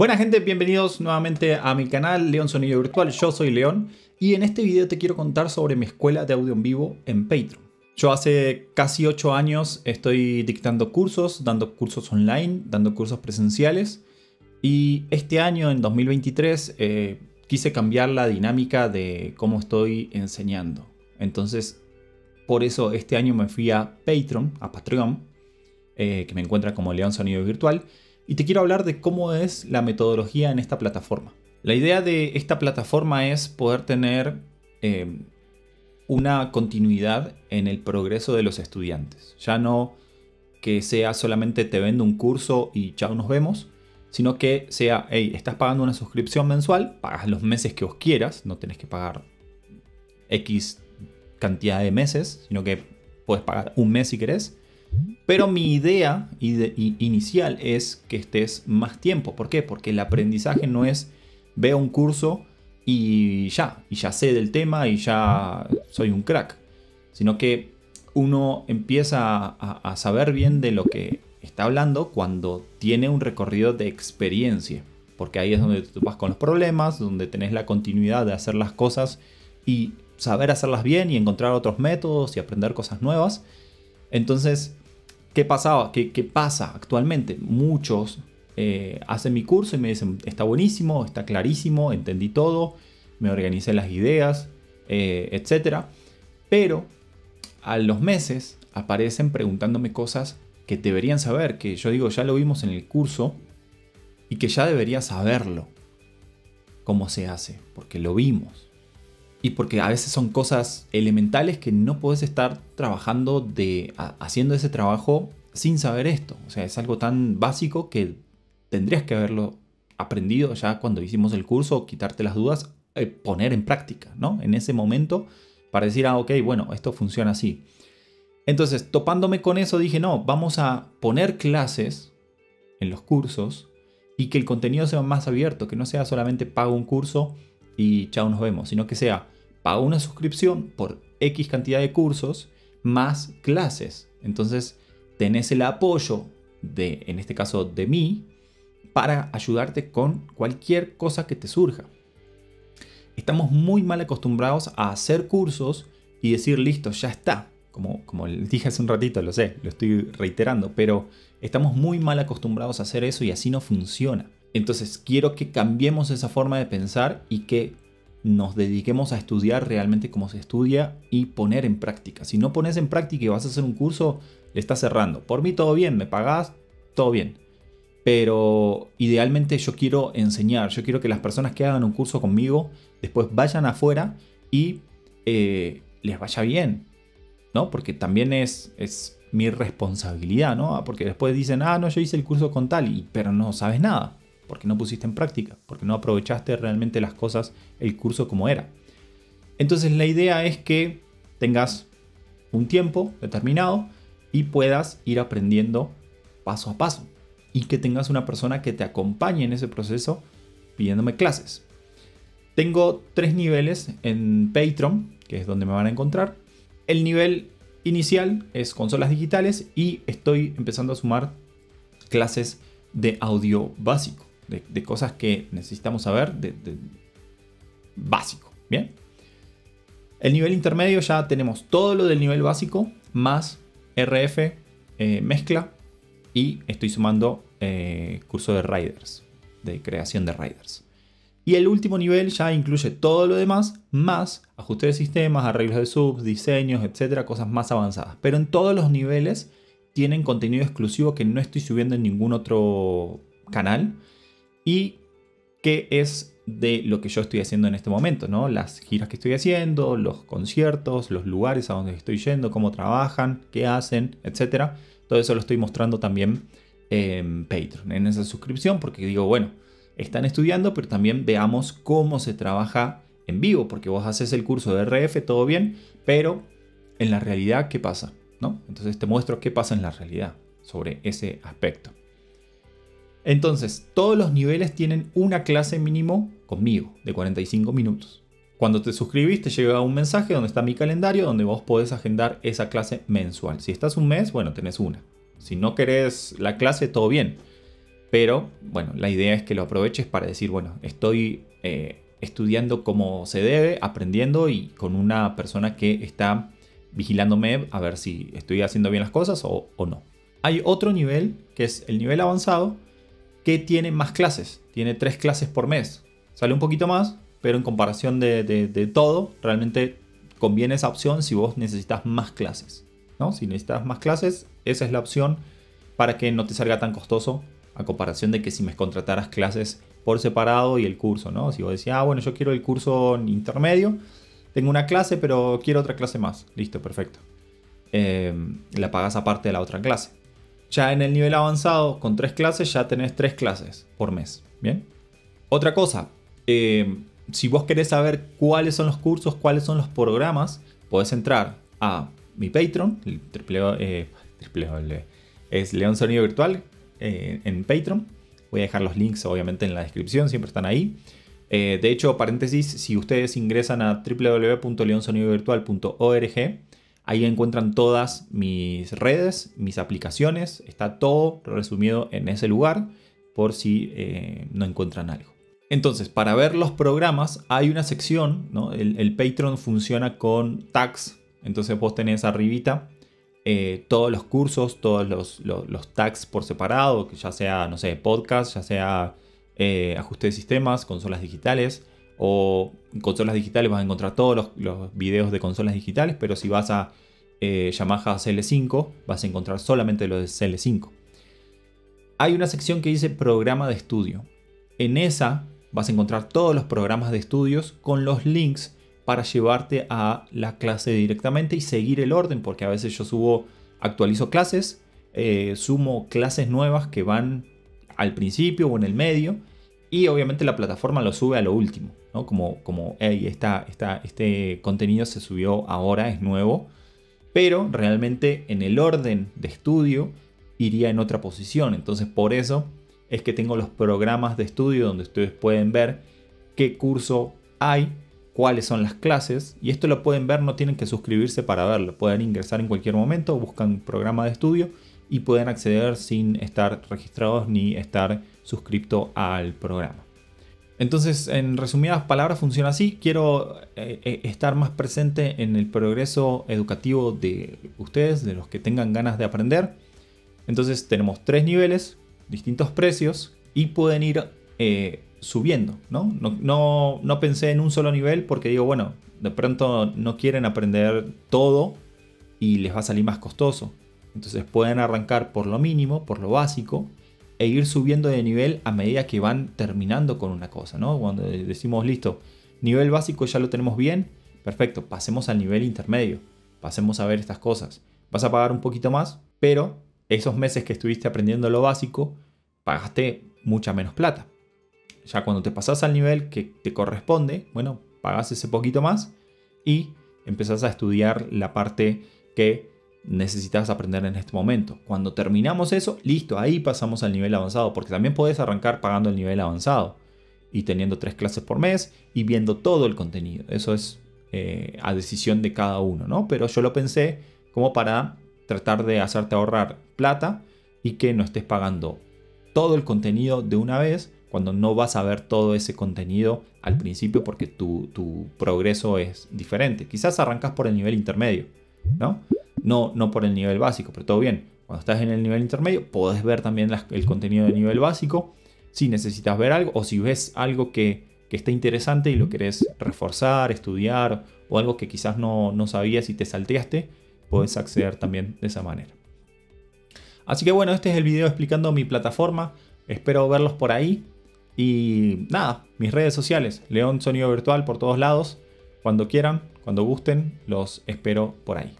Buena gente, bienvenidos nuevamente a mi canal León Sonido Virtual, yo soy León y en este video te quiero contar sobre mi escuela de audio en vivo en Patreon. Yo hace casi 8 años estoy dictando cursos, dando cursos online, dando cursos presenciales y este año, en 2023, eh, quise cambiar la dinámica de cómo estoy enseñando. Entonces, por eso este año me fui a Patreon, a Patreon, eh, que me encuentra como León Sonido Virtual y te quiero hablar de cómo es la metodología en esta plataforma. La idea de esta plataforma es poder tener eh, una continuidad en el progreso de los estudiantes. Ya no que sea solamente te vendo un curso y chao nos vemos, sino que sea, hey, estás pagando una suscripción mensual, pagas los meses que os quieras, no tenés que pagar X cantidad de meses, sino que puedes pagar un mes si querés, pero mi idea inicial es que estés más tiempo. ¿Por qué? Porque el aprendizaje no es veo un curso y ya, y ya sé del tema y ya soy un crack. Sino que uno empieza a, saber bien de lo que está hablando cuando tiene un recorrido de experiencia. Porque ahí es donde tú vas con los problemas, donde tenés la continuidad de hacer las cosas y saber hacerlas bien y encontrar otros métodos y aprender cosas nuevas. Entonces, ¿Qué pasaba? ¿Qué, pasa actualmente? Muchos eh, hacen mi curso y me dicen, está buenísimo, está clarísimo, entendí todo, me organicé las ideas, eh, etc. Pero a los meses aparecen preguntándome cosas que deberían saber, que yo digo, ya lo vimos en el curso y que ya debería saberlo. Cómo se hace, porque lo vimos. Y porque a veces son cosas elementales que no puedes estar trabajando de haciendo ese trabajo sin saber esto. O sea, es algo tan básico que tendrías que haberlo aprendido ya cuando hicimos el curso, quitarte las dudas, eh, poner en práctica, ¿no? En ese momento para decir, ah, ok, bueno, esto funciona así. Entonces, topándome con eso, dije, no, vamos a poner clases en los cursos y que el contenido sea más abierto, que no sea solamente pago un curso y chao nos vemos, sino que sea pago una suscripción por X cantidad de cursos más clases. Entonces tenés el apoyo de, en este caso, de mí, para ayudarte con cualquier cosa que te surja. Estamos muy mal acostumbrados a hacer cursos y decir, listo, ya está. Como, como les dije hace un ratito, lo sé, lo estoy reiterando, pero estamos muy mal acostumbrados a hacer eso y así no funciona. Entonces quiero que cambiemos esa forma de pensar y que nos dediquemos a estudiar realmente como se estudia y poner en práctica. Si no pones en práctica y vas a hacer un curso, le estás cerrando. Por mí todo bien, me pagás, todo bien. Pero idealmente yo quiero enseñar, yo quiero que las personas que hagan un curso conmigo después vayan afuera y eh, les vaya bien, ¿no? Porque también es, es mi responsabilidad, ¿no? Porque después dicen, ah, no, yo hice el curso con tal, y, pero no sabes nada porque no pusiste en práctica, porque no aprovechaste realmente las cosas, el curso como era. Entonces la idea es que tengas un tiempo determinado y puedas ir aprendiendo paso a paso y que tengas una persona que te acompañe en ese proceso pidiéndome clases. Tengo tres niveles en Patreon, que es donde me van a encontrar. El nivel inicial es consolas digitales y estoy empezando a sumar clases de audio básico de, cosas que necesitamos saber de, básico. Bien. El nivel intermedio ya tenemos todo lo del nivel básico más RF, eh, mezcla y estoy sumando eh, curso de riders, de creación de riders. Y el último nivel ya incluye todo lo demás, más ajuste de sistemas, arreglos de subs, diseños, etcétera, cosas más avanzadas. Pero en todos los niveles tienen contenido exclusivo que no estoy subiendo en ningún otro canal y qué es de lo que yo estoy haciendo en este momento, ¿no? Las giras que estoy haciendo, los conciertos, los lugares a donde estoy yendo, cómo trabajan, qué hacen, etc. Todo eso lo estoy mostrando también en Patreon, en esa suscripción, porque digo, bueno, están estudiando, pero también veamos cómo se trabaja en vivo, porque vos haces el curso de RF, todo bien, pero en la realidad, ¿qué pasa? ¿No? Entonces te muestro qué pasa en la realidad sobre ese aspecto. Entonces, todos los niveles tienen una clase mínimo conmigo, de 45 minutos. Cuando te suscribís te llega un mensaje donde está mi calendario, donde vos podés agendar esa clase mensual. Si estás un mes, bueno, tenés una. Si no querés la clase, todo bien. Pero bueno, la idea es que lo aproveches para decir, bueno, estoy eh, estudiando como se debe, aprendiendo y con una persona que está vigilándome a ver si estoy haciendo bien las cosas o, no. Hay otro nivel, que es el nivel avanzado, que tiene más clases. Tiene tres clases por mes. Sale un poquito más, pero en comparación de, de todo, realmente conviene esa opción si vos necesitas más clases. ¿no? Si necesitas más clases, esa es la opción para que no te salga tan costoso a comparación de que si me contrataras clases por separado y el curso, ¿no? Si vos decías, ah, bueno, yo quiero el curso intermedio, tengo una clase, pero quiero otra clase más. Listo, perfecto. Em, la pagas aparte de la otra clase. Ya en el nivel avanzado, con tres clases, ya tenés tres clases por mes. Bien. Otra cosa, em, si vos querés saber cuáles son los cursos, cuáles son los programas, podés entrar a mi Patreon, el triple, eh, es León Sonido Virtual eh, en Patreon. Voy a dejar los links obviamente en la descripción, siempre están ahí. Eh, de hecho, paréntesis, si ustedes ingresan a www.leonsonidovirtual.org, ahí encuentran todas mis redes, mis aplicaciones, está todo resumido en ese lugar por si no encuentran algo. Entonces, para ver los programas hay una sección, ¿no? el, Patreon funciona con tags, entonces vos tenés arribita eh, todos los cursos, todos los, tags por separado, que ya sea, no sé, podcast, ya sea eh, ajuste de sistemas, consolas digitales, o consolas digitales vas a encontrar todos los, videos de consolas digitales, pero si vas a eh, Yamaha CL5, vas a encontrar solamente los de CL5. Hay una sección que dice programa de estudio. En esa vas a encontrar todos los programas de estudios con los links para llevarte a la clase directamente y seguir el orden, porque a veces yo subo, actualizo clases, eh, sumo clases nuevas que van al principio o en el medio, y obviamente la plataforma lo sube a lo último, ¿no? Como, como este contenido se subió ahora, es nuevo, pero realmente en el orden de estudio iría en otra posición, entonces por eso es que tengo los programas de estudio donde ustedes pueden ver qué curso hay, cuáles son las clases. Y esto lo pueden ver, no tienen que suscribirse para verlo. Pueden ingresar en cualquier momento, buscan programa de estudio y pueden acceder sin estar registrados ni estar suscrito al programa. Entonces, en resumidas palabras, funciona así. Quiero eh, eh, estar más presente en el progreso educativo de ustedes, de los que tengan ganas de aprender. Entonces, tenemos tres niveles distintos precios y pueden ir eh, subiendo. ¿no? No, pensé en un solo nivel porque digo, bueno, de pronto no quieren aprender todo y les va a salir más costoso. Entonces pueden arrancar por lo mínimo, por lo básico, e ir subiendo de nivel a medida que van terminando con una cosa, ¿no? Cuando decimos, listo, nivel básico ya lo tenemos bien, perfecto, pasemos al nivel intermedio, pasemos a ver estas cosas. Vas a pagar un poquito más, pero esos meses que estuviste aprendiendo lo básico, pagaste mucha menos plata. Ya cuando te pasas al nivel que te corresponde, bueno, pagas ese poquito más y empezás a estudiar la parte que necesitas aprender en este momento. Cuando terminamos eso, listo, ahí pasamos al nivel avanzado, porque también puedes arrancar pagando el nivel avanzado y teniendo tres clases por mes y viendo todo el contenido. Eso es eh, a decisión de cada uno, ¿no? Pero yo lo pensé como para tratar de hacerte ahorrar plata y que no estés pagando todo el contenido de una vez cuando no vas a ver todo ese contenido al principio porque tu, progreso es diferente. Quizás arrancas por el nivel intermedio, ¿no? ¿No? No por el nivel básico, pero todo bien. Cuando estás en el nivel intermedio, podés ver también el contenido del nivel básico. Si necesitas ver algo o si ves algo que, está interesante y lo querés reforzar, estudiar o algo que quizás no, no sabías y te salteaste, puedes acceder también de esa manera. Así que bueno, este es el video explicando mi plataforma. Espero verlos por ahí. Y nada, mis redes sociales. León Sonido Virtual por todos lados. Cuando quieran, cuando gusten, los espero por ahí.